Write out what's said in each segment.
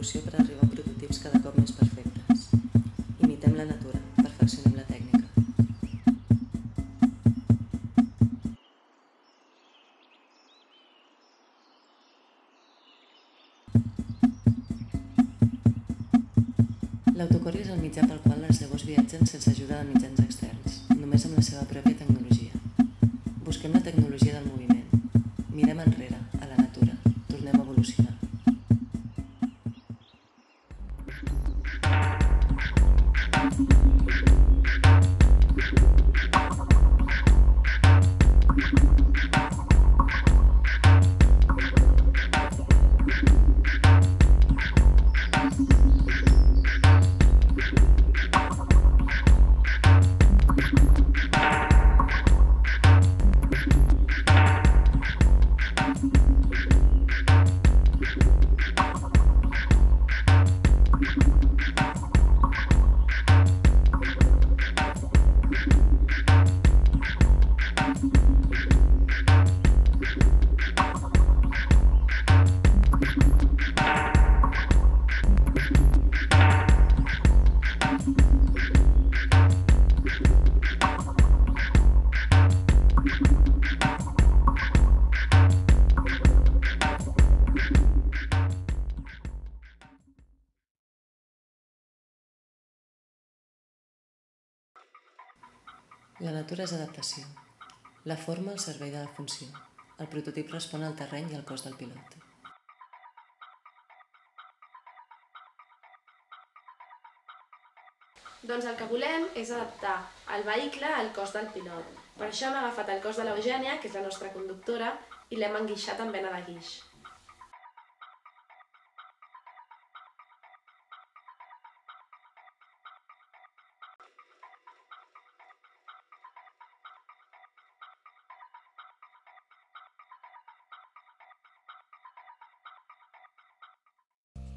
l'evolució per arribar a prototips cada cop més perfectes. Imitem la natura, perfeccionem la tècnica. L'autocorri és el mitjà pel qual les llavors viatgen sense ajuda de mitjans La natura és adaptació. La forma al servei de la funció. El prototip respon al terreny i al cos del pilot. Doncs el que volem és adaptar el vehicle al cos del pilot. Per això hem agafat el cos de l'Eugènia, que és la nostra conductora, i l'hem enguixat amb vena de guix.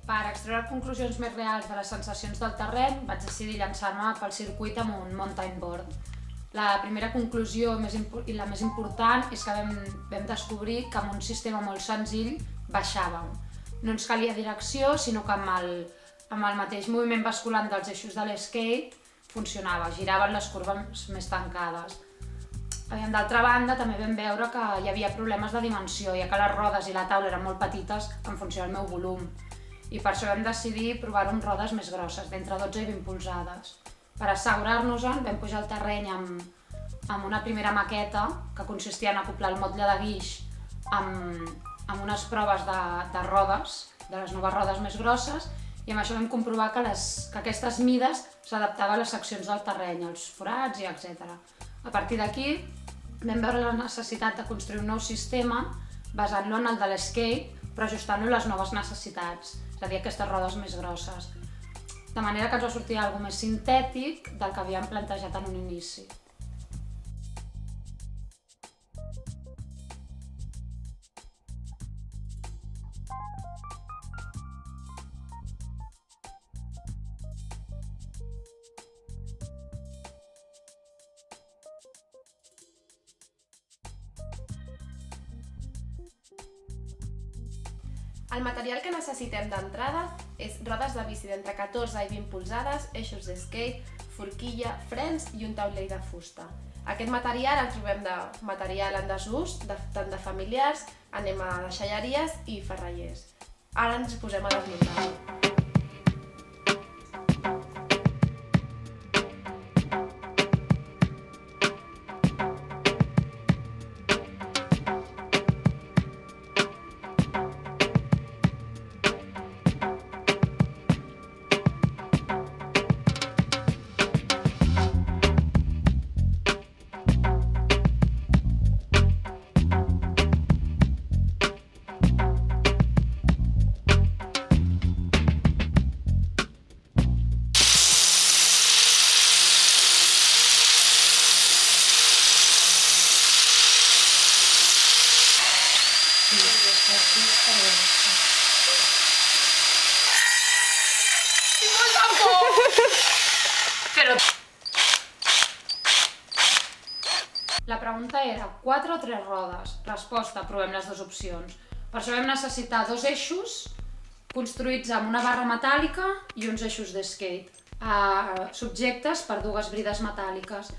Per extreure conclusions més reals de les sensacions del terreny, vaig decidir llançar-me pel circuit amb un mountain board. La primera conclusió més i la més important és que vam, vam descobrir que amb un sistema molt senzill baixàvem. No ens calia direcció, sinó que amb el, amb el mateix moviment basculant dels eixos de l'skate funcionava, giraven les curves més tancades. D'altra banda, també vam veure que hi havia problemes de dimensió, ja que les rodes i la taula eren molt petites en funció del meu volum. I per això vam decidir provar-ho amb rodes més grosses, d'entre 12 i 20 polzades. Per assegurar-nos-en, vam pujar el terreny amb, amb una primera maqueta que consistia en acoplar el motlle de guix amb, amb unes proves de, de rodes, de les noves rodes més grosses, i amb això vam comprovar que, les, que aquestes mides s'adaptaven a les seccions del terreny, als forats i etc. A partir d'aquí vam veure la necessitat de construir un nou sistema basant-lo en el de l'skate, però ajustant-lo a les noves necessitats, és a dir, aquestes rodes més grosses. De manera que ens va sortir alguna més sintètic del que havíem plantejat en un inici. El material que necessitem d'entrada és rodes de bici d'entre 14 i 20 polzades, eixos de skate, forquilla, frens i un taulell de fusta. Aquest material el trobem de material en desús, de, tant de familiars, anem a deixalleries i ferrallers. Ara ens posem a desmuntar. Però... La pregunta era 4 o 3 rodes. Resposta, provem les dues opcions. Per això vam necessitar dos eixos construïts amb una barra metàl·lica i uns eixos de skate, eh, subjectes per dues brides metàl·liques.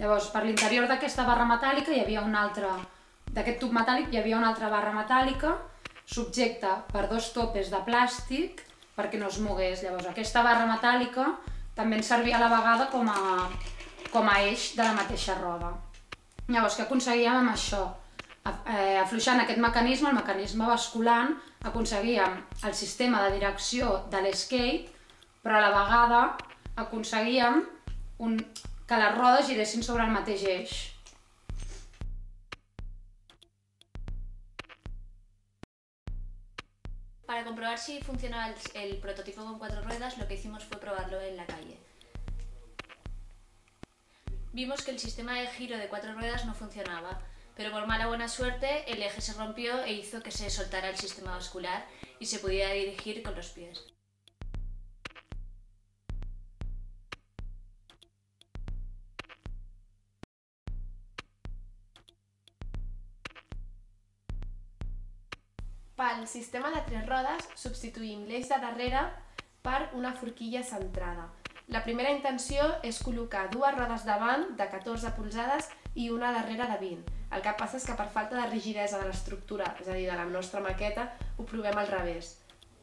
Llavors, per l'interior d'aquesta barra metàl·lica hi havia una altra... D'aquest tub metàl·lic hi havia una altra barra metàl·lica subjecta per dos topes de plàstic perquè no es mogués. Llavors, aquesta barra metàl·lica també ens servia a la vegada com a, com a eix de la mateixa roda. Llavors, què aconseguíem amb això? Eh, afluixant aquest mecanisme, el mecanisme basculant, aconseguíem el sistema de direcció de l'skate, però a la vegada aconseguíem un, que les rodes giressin sobre el mateix eix. Para comprobar si funcionaba el, el, prototipo con cuatro ruedas, lo que hicimos fue probarlo en la calle. Vimos que el sistema de giro de cuatro ruedas no funcionaba, pero por mala buena suerte el eje se rompió e hizo que se soltara el sistema vascular y se pudiera dirigir con los pies. Pel sistema de tres rodes substituïm l'eix de darrere per una forquilla centrada. La primera intenció és col·locar dues rodes davant de 14 polzades i una darrere de 20. El que passa és que per falta de rigidesa de l'estructura, és a dir, de la nostra maqueta, ho provem al revés.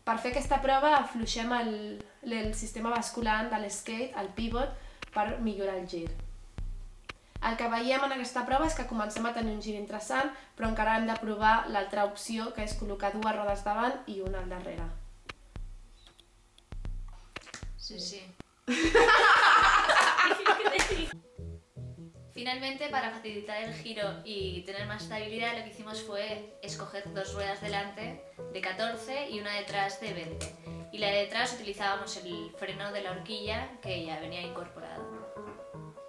Per fer aquesta prova afluixem el, el sistema basculant de l'skate, el pivot, per millorar el gir. El que veiem en aquesta prova és que comencem a tenir un gir interessant, però encara hem de provar l'altra opció, que és col·locar dues rodes davant i una al darrere. Sí, sí. Finalmente, para facilitar el giro y tener más estabilidad, lo que hicimos fue escoger dos ruedas delante de 14 y una detrás de 20. Y la de detrás utilizábamos el freno de la horquilla que ya venía incorporado.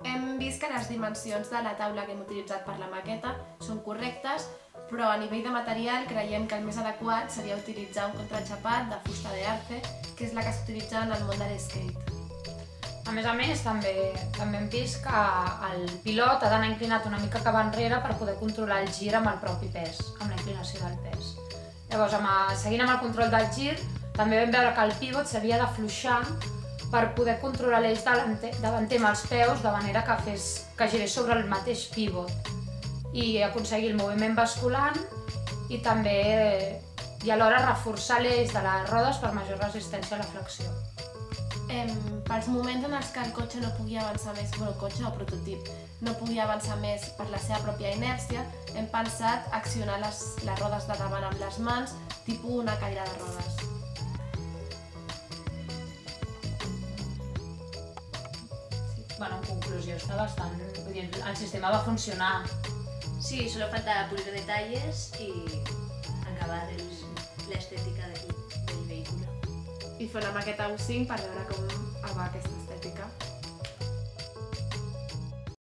Hem vist que les dimensions de la taula que hem utilitzat per la maqueta són correctes, però a nivell de material creiem que el més adequat seria utilitzar un contraxapat de fusta de arce, que és la que s'utilitza en el món de l'skate. A més a més, també, també hem vist que el pilot ha d'anar inclinat una mica cap enrere per poder controlar el gir amb el propi pes, amb la inclinació del pes. Llavors, amb, seguint amb el control del gir, també vam veure que el pivot s'havia d'afluixar per poder controlar l'eix davanter, amb els peus de manera que, fes, que girés sobre el mateix pivot i aconseguir el moviment basculant i també i alhora reforçar l'eix de les rodes per major resistència a la flexió. Em, pels moments en els que el cotxe no pugui avançar més, bueno, cotxe o prototip, no pugui avançar més per la seva pròpia inèrcia, hem pensat accionar les, les rodes de davant amb les mans, tipus una cadira de rodes. Bueno, en conclusió, està bastant... Vull dir, el sistema va funcionar. Sí, solo falta pulir detalles y acabar el, la estética del, del vehículo. I fer una maqueta U5 per veure com va aquesta estètica.